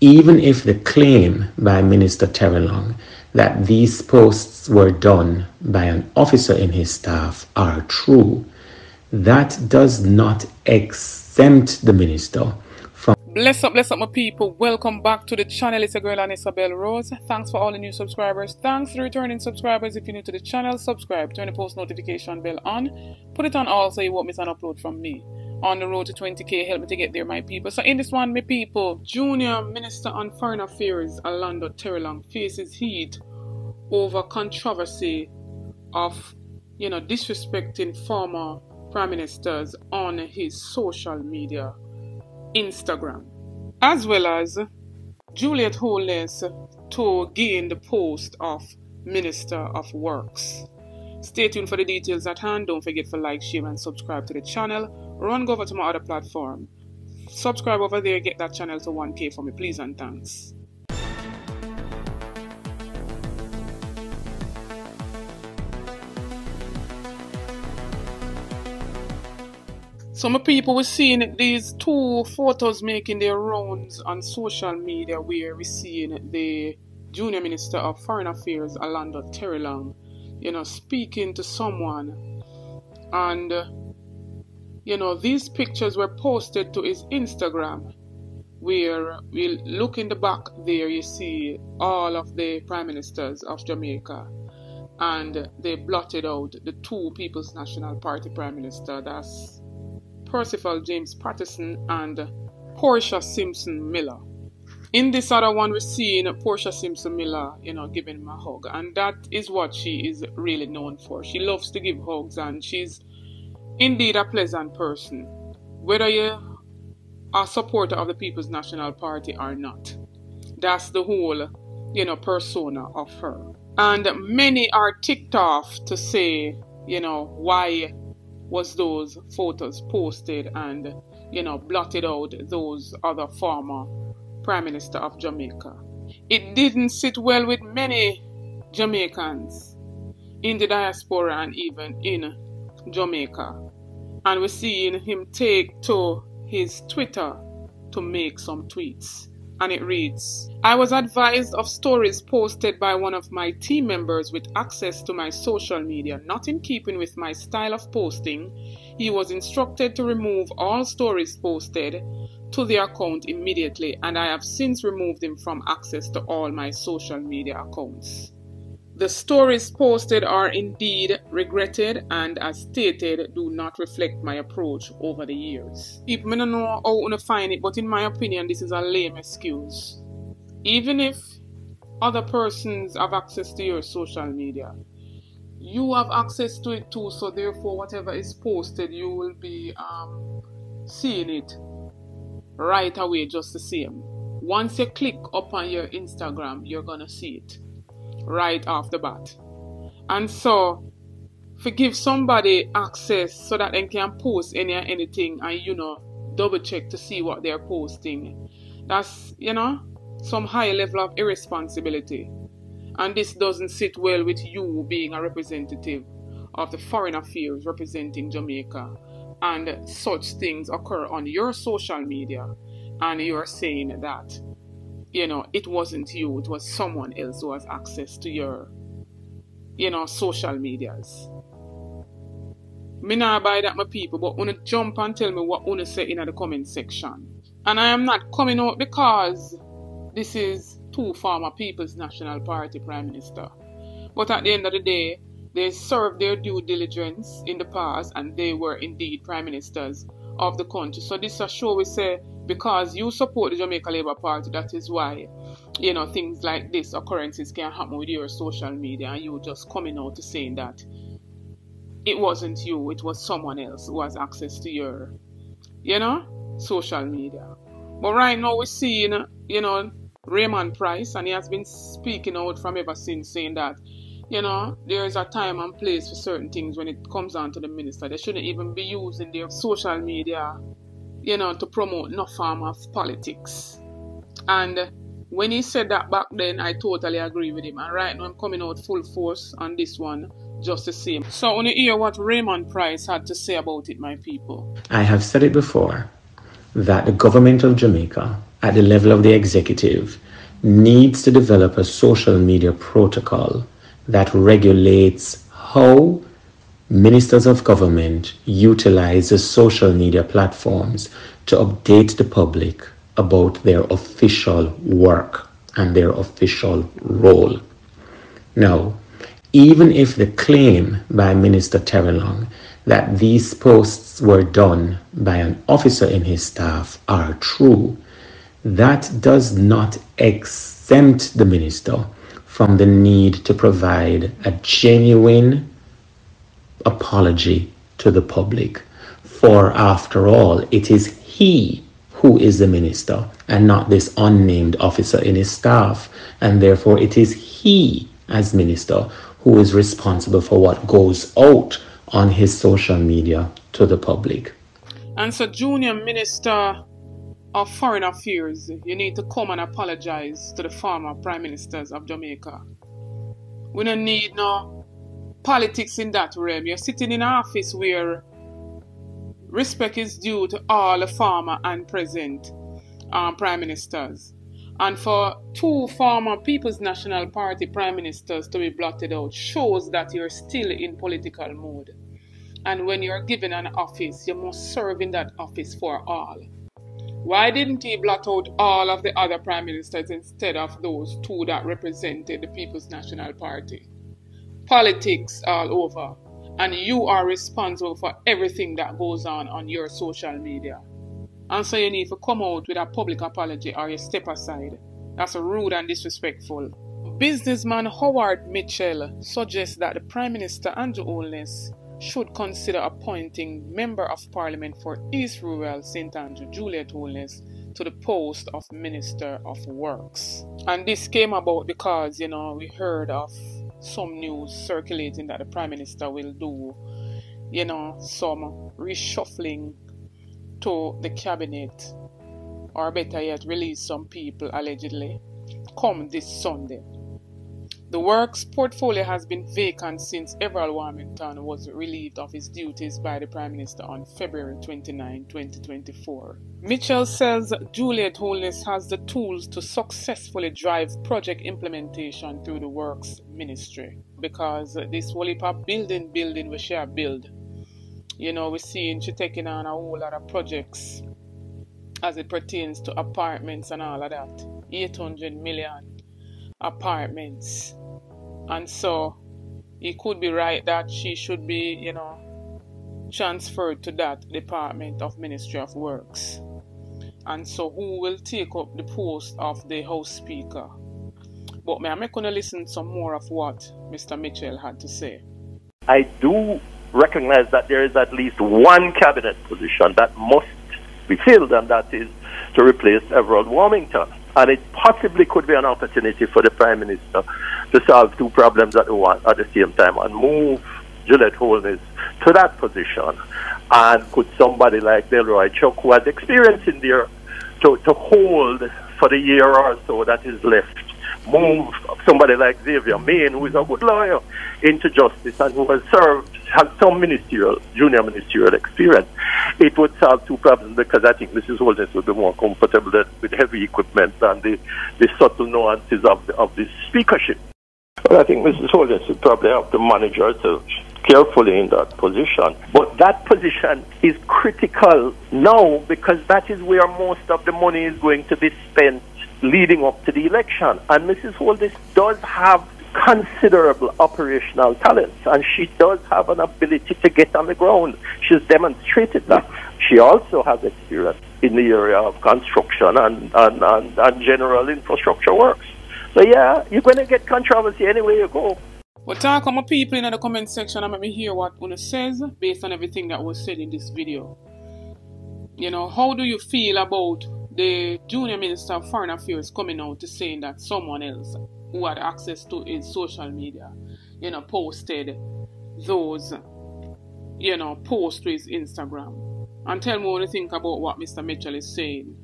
even if the claim by Minister Terrelonge that these posts were done by an officer in his staff are true, that does not exempt the minister from. Bless up, bless up, my people. Welcome back to the channel. It's a girl, and Isabel Rose. Thanks for all the new subscribers. Thanks to returning subscribers. If you're new to the channel, subscribe, turn the post notification bell on, put it on all so you won't miss an upload from me. On the road to 20k, help me to get there, my people. So, in this one, my people, Junior Minister on Foreign Affairs, Orlando Terrelonge, faces heat over controversy of, you know, disrespecting former prime ministers on his social media, Instagram, as well as Juliet Holness to gain the post of Minister of Works. Stay tuned for the details at hand. Don't forget to like, share, and subscribe to the channel. Run go over to my other platform. Subscribe over there, get that channel to 1k for me, please and thanks. Some people were seeing these two photos making their rounds on social media where we're seeing the junior minister of foreign affairs Orlando Terrelonge, you know, speaking to someone and you know these pictures were posted to his Instagram where we look in the back there you see all of the prime ministers of Jamaica and they blotted out the two People's National Party prime minister that's Percival James Patterson and Portia Simpson Miller. In this other one, we're seeing Portia Simpson Miller, you know, giving him a hug, and that is what she is really known for. She loves to give hugs, and she's indeed a pleasant person, whether you're a supporter of the People's National Party or not. That's the whole, you know, persona of her. And many are ticked off to say, you know, why was those photos posted and you know blotted out those other former prime minister of Jamaica. It didn't sit well with many Jamaicans in the diaspora and even in Jamaica. And we're seeing him take to his Twitter to make some tweets and it reads I was advised of stories posted by one of my team members with access to my social media not in keeping with my style of posting. He was instructed to remove all stories posted to the account immediately, and I have since removed him from access to all my social media accounts. The stories posted are indeed regretted and, as stated, do not reflect my approach over the years. People may not know how to find it, but in my opinion, this is a lame excuse. Even if other persons have access to your social media, you have access to it too, so therefore, whatever is posted, you will be um, seeing it right away just the same. Once you click upon your Instagram, you're gonna see it right off the bat. And so, forgive somebody access so that they can post any anything and you know double check to see what they're posting. That's you know some high level of irresponsibility. And this doesn't sit well with you being a representative of the foreign affairs representing Jamaica. And such things occur on your social media, and you're saying that you know, it wasn't you, it was someone else who has access to your, you know, social medias. Me not buy that my people, but wanna jump and tell me what wanna say in the comment section. And I am not coming out because this is two former People's National Party Prime Minister. But at the end of the day, they served their due diligence in the past and they were indeed prime ministers of the country. So this is a show we say because you support the Jamaica Labour Party, that is why, you know, things like this occurrences can happen with your social media and you just coming out to saying that it wasn't you, it was someone else who has access to your, you know, social media. But right now we're seeing, you know, Raymond Pryce, and he has been speaking out from ever since saying that, you know, there is a time and place for certain things when it comes down to the minister. They shouldn't even be using their social media you know, to promote no form of politics. And when he said that back then, I totally agree with him. And right now, I'm coming out full force on this one, just the same. So, to hear what Raymond Pryce had to say about it, my people. I have said it before that the government of Jamaica at the level of the executive needs to develop a social media protocol that regulates how ministers of government utilize the social media platforms to update the public about their official work and their official role. Now, even if the claim by Minister Terrelonge that these posts were done by an officer in his staff are true, that does not exempt the minister from the need to provide a genuine apology to the public. For after all, it is he who is the minister and not this unnamed officer in his staff. And therefore, it is he, as minister, who is responsible for what goes out on his social media to the public. And so, Junior Minister of Foreign Affairs, you need to come and apologize to the former Prime Ministers of Jamaica. We don't need no politics in that realm. You're sitting in an office where respect is due to all the former and present um, prime ministers. And for two former People's National Party prime ministers to be blotted out shows that you're still in political mode. And when you're given an office, you must serve in that office for all. Why didn't he blot out all of the other prime ministers instead of those two that represented the People's National Party? Politics all over and you are responsible for everything that goes on on your social media. And so you need to come out with a public apology or you step aside. That's rude and disrespectful. Businessman Howard Mitchell suggests that the Prime Minister Andrew Holness should consider appointing Member of Parliament for East Rural St. Andrew Juliet Holness to the post of Minister of Works. And this came about because, you know, we heard of some news circulating that the Prime Minister will do, you know, some reshuffling to the cabinet, or better yet, release some people allegedly come this Sunday. The works portfolio has been vacant since Everald Warmington was relieved of his duties by the Prime Minister on February 29, 2024. Mitchell says Juliet Holness has the tools to successfully drive project implementation through the Works Ministry because this heap building, building we share build. You know, we're seeing she taking on a whole lot of projects as it pertains to apartments and all of that. 800 million apartments. And so it could be right that she should be, you know, transferred to that Department of Ministry of Works. And so who will take up the post of the House Speaker? But may I to listen some more of what Mr. Mitchell had to say. I do recognize that there is at least one cabinet position that must be filled, and that is to replace Everald Warmington and it possibly could be an opportunity for the Prime Minister to solve two problems at, the one, at the same time and move Juliet Holness to that position and put somebody like Delroy Chuck, who has experience in there, to, to hold for the year or so that is left move somebody like Zavia Mayne, who is a good lawyer, into justice and who has served, has some ministerial, junior ministerial experience, it would solve two problems because I think Mrs. Holness would be more comfortable with heavy equipment and the, the subtle nuances of the, of the speakership. But I think Mrs. Holness would probably have to manage herself carefully in that position. But that position is critical now because that is where most of the money is going to be spent leading up to the election. And Mrs. Holness does have considerable operational talents and she does have an ability to get on the ground. She's demonstrated that. She also has experience in the area of construction and, and, and, and general infrastructure works. So yeah, you're going to get controversy anywhere you go. Well, talk to my people in the comment section and let me hear what Una says based on everything that was said in this video. You know, how do you feel about the junior minister of foreign affairs coming out to saying that someone else who had access to his social media, you know, posted those, you know, posts to his Instagram. And tell me what you think about what Mr. Mitchell is saying,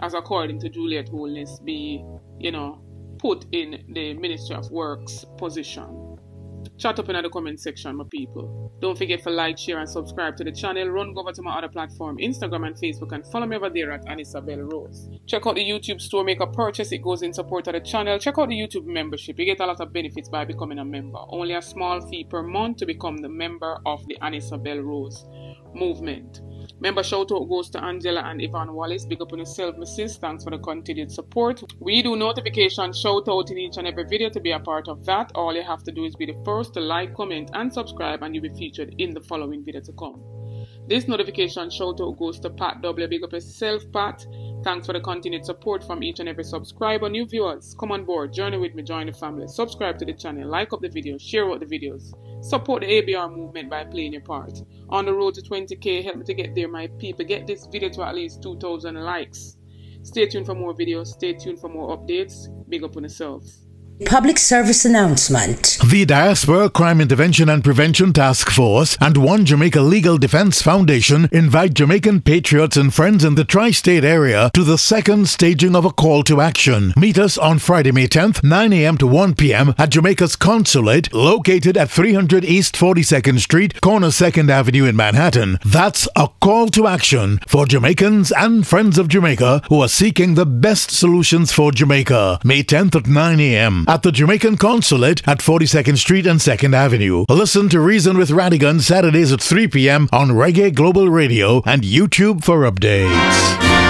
as according to Juliet Holness, be, you know, put in the Ministry of Works position Chat up in the comment section, my people. Don't forget to like, share, and subscribe to the channel. Run over to my other platform, Instagram and Facebook, and follow me over there at Anissa Belle Rose. Check out the YouTube store, make a purchase, it goes in support of the channel. Check out the YouTube membership, you get a lot of benefits by becoming a member. Only a small fee per month to become the member of the Anissa Belle Rose movement. Member shout out goes to Angela and Ivan Wallace. Big up on yourself, Mrs. Thanks for the continued support. We do notification shout out in each and every video to be a part of that. All you have to do is be the first to like, comment, and subscribe, and you'll be featured in the following video to come. This notification shout out goes to Pat W. Big up yourself, Pat. Thanks for the continued support from each and every subscriber. New viewers, come on board, journey with me, join the family. Subscribe to the channel, like up the video, share out the videos. Support the ABR movement by playing your part. On the road to 20k, help me to get there, my people. Get this video to at least 2,000 likes. Stay tuned for more videos. Stay tuned for more updates. Big up on yourself. Public service announcement. The Diaspora Crime Intervention and Prevention Task Force and One Jamaica Legal Defense Foundation invite Jamaican patriots and friends in the tri state area to the second staging of a call to action. Meet us on Friday, May 10th, 9 a.m. to 1 p.m. at Jamaica's Consulate, located at 300 East 42nd Street, corner 2nd Avenue in Manhattan. That's a call to action for Jamaicans and friends of Jamaica who are seeking the best solutions for Jamaica. May 10th at 9 a.m at the Jamaican Consulate at 42nd Street and 2nd Avenue. Listen to Reason with Radigan Saturdays at 3 p.m. on Reggae Global Radio and YouTube for updates.